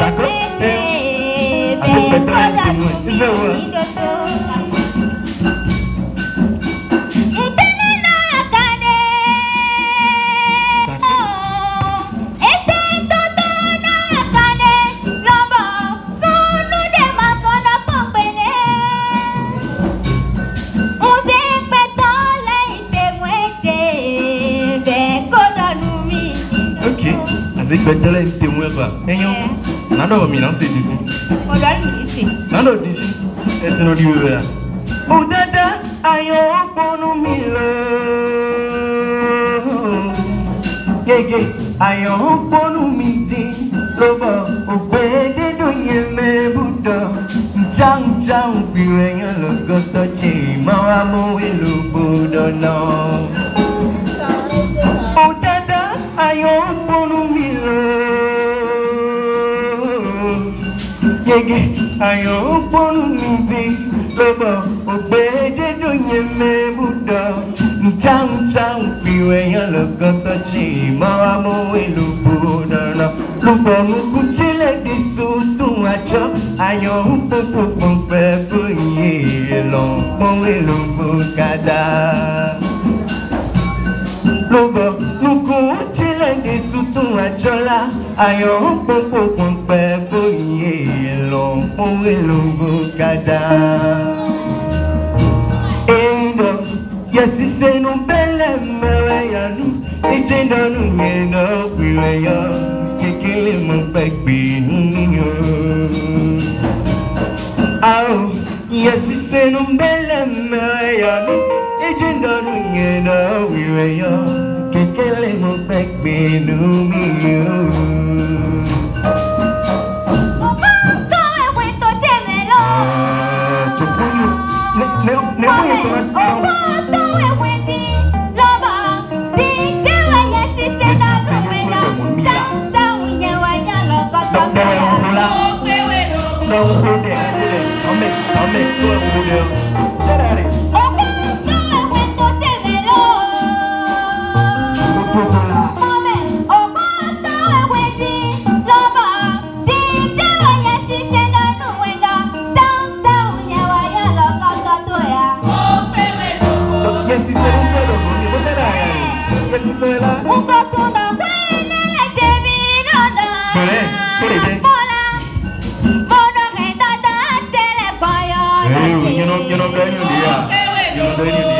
Sacro, eu, a sua pedra, eu, zigbɛtɛlɛ ŋte mu ɛfɛ ɛnyɔ nado wɔ mi na ɔsi didi. ɔda ni isi. nado didi ɛsi n'odi wo ya. òdada ayọ̀ ọ̀pọ̀nù mi lè. gègé ayọ̀ ọ̀pọ̀nù mi di lọ́bọ̀ ògbẹ́dẹ́dọ̀ yẹn mẹ́bùtọ̀ njáǹjáǹ gbìrẹ̀yìn lọ́gọ́tọ̀ jẹ́ ìmọ̀ amóhélógbòdọ̀ náà. Gègé ayọ̀ ọ̀pọ̀nù mi dé lọ́bọ̀ òpè dédò yẹn mẹ́bùdọ̀ jáǹjáǹ bìrẹ̀ yẹn lọ́gọ́tọ̀ jẹ́ ìmọ̀ amóhùn lóbodò náà. lùbọ̀ mú kútílẹ̀ dé sódùn àjọ ayọ̀ ọ̀pọ̀pọ̀ pẹ̀ bóyè lọ́pọ̀ lóbò kàdá lọ́bọ̀ nukú tílẹ̀ dé tuntun àjọlá ayọ̀ pọ̀pọ̀pọ̀ pẹ̀ bóyè kàdá. Èèdọ̀ yẹsi sẹ́nu bẹ́lẹ̀ mẹ́rẹ̀ yanu mọ́ pẹ́ gbé nínú. Àwọn yẹsi sẹ́nu bẹ́lẹ̀ mẹ́rẹ̀ yanu ìdè dánú yẹn náà pìlẹ̀ Le voy a Eu não ganho yeah. You know, Daniel.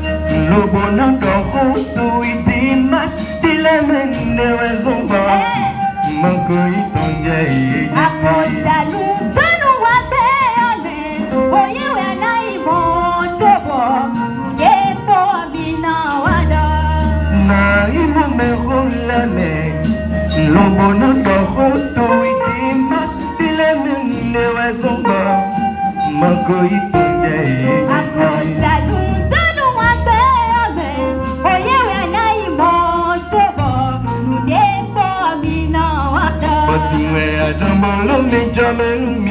lo bo na do khu tu ti ma ti le men de we zo ba ma ko i ton ye i a ko da lu ba nu wa te a de o ye we na i bo ye to bi na wa da na i me ho la me lo bo ti le men de we zo ba a dumble me jamming me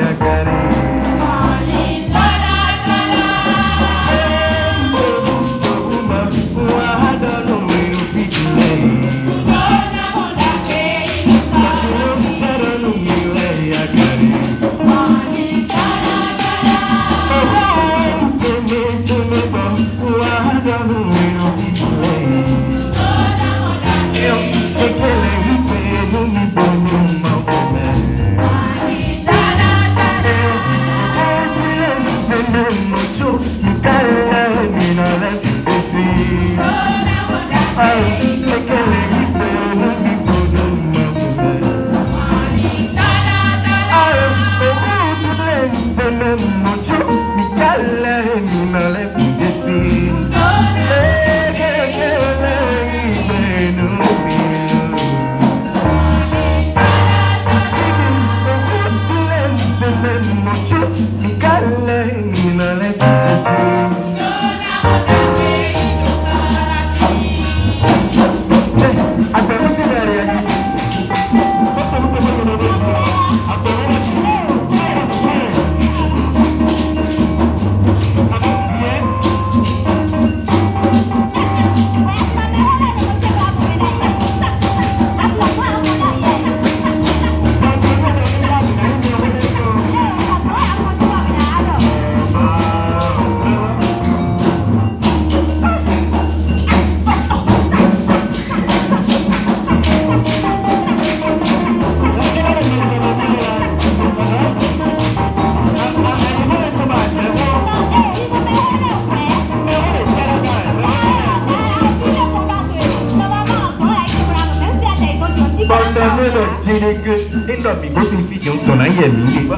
Kutu I tona yemi ni. Yo,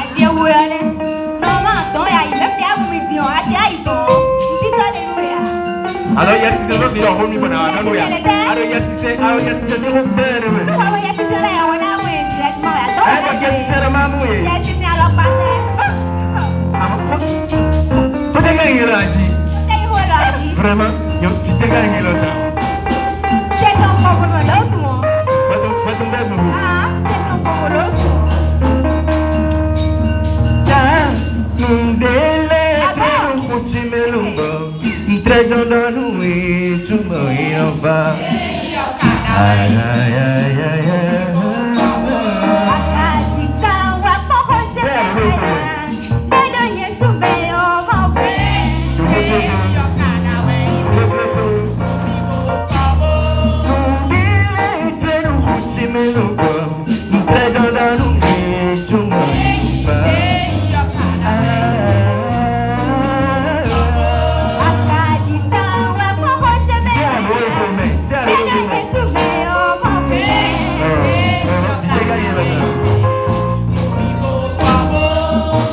ati ewu rẹ. Sọmọ tán ya ìlẹ́kẹ̀ àbúmi bìọ̀ àti àìsàn. Títọ́ lè lu rẹ̀. Alo yẹ ti se ló fi ọ̀hún mi bọ̀ náà nánú ya. Alo yẹ ti se alo yẹ ti se tí ó bẹ̀rẹ̀ rẹ̀. Nígbà I don't yet sẹ́rẹ̀ ẹ̀wọ̀ náà wọ̀ èyí to tí I rà tó rẹ̀. Ẹ̀jọ̀ yẹ ti sẹ́rẹ̀ máa mú yẹn. Yẹ ti ní alọ́pàá rẹ̀. Kó tẹ́ ká yẹn lọ àjí. Kó tẹ́ yẹn lọ àjí. Fẹ́rẹ́ mọ́, yóò ti tẹ́ ká yẹn lọ tán. Ntrejo donu e tumo iova. Ay ay ay ay ay.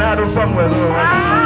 bẹ́ẹ̀ lọ sí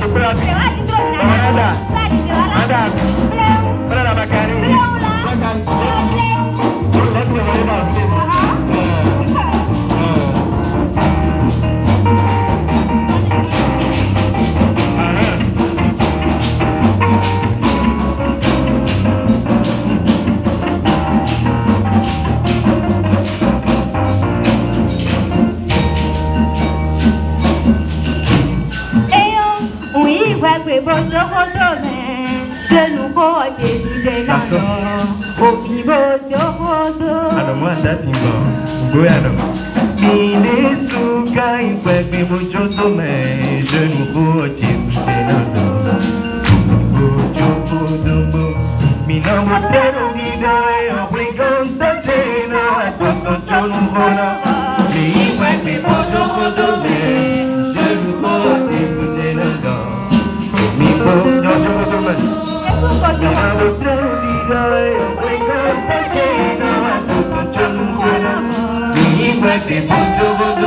我不要 aguanta tiempo, bueno. Mi de su cae, pues mi mucho tomé. Happy Monday.